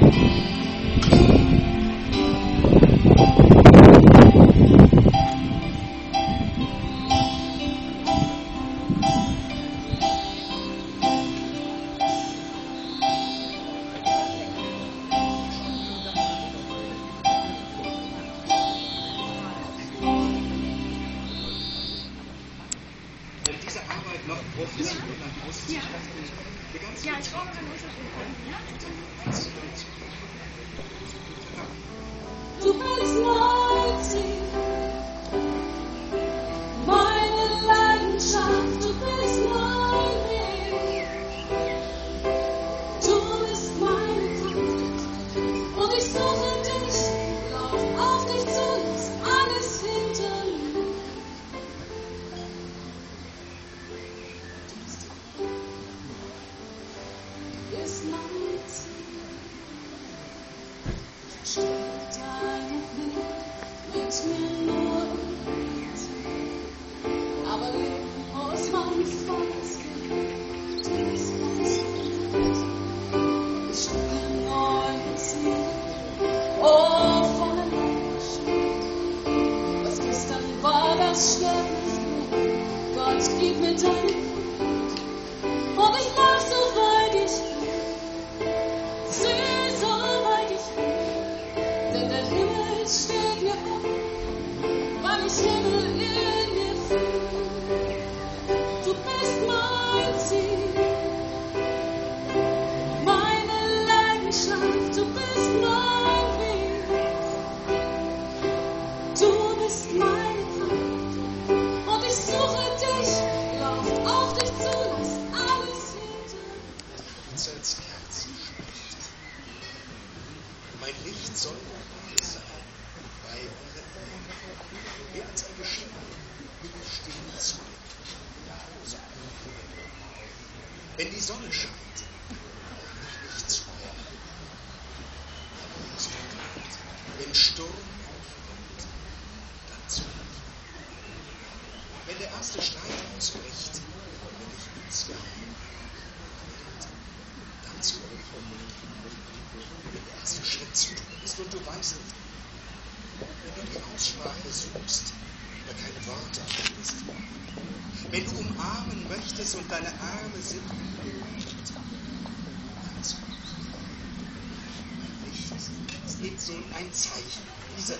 Bye. Ja, ich dann muss es Du bist Was gestern war, das mehr. Gott, gib mir deine Wenn die Sonne scheint, ich nichts vor. Wenn Sturm aufkommt, dann zu. Wenn der erste Streit ausbricht, wenn ich ins Jahr dann zu Wenn der erste Schritt zu tun ist und du weißt wenn du die Aussprache suchst, aber keine Worte wenn du umarmen möchtest und deine Arme sind Mein Licht es gibt nun ein Zeichen. Diese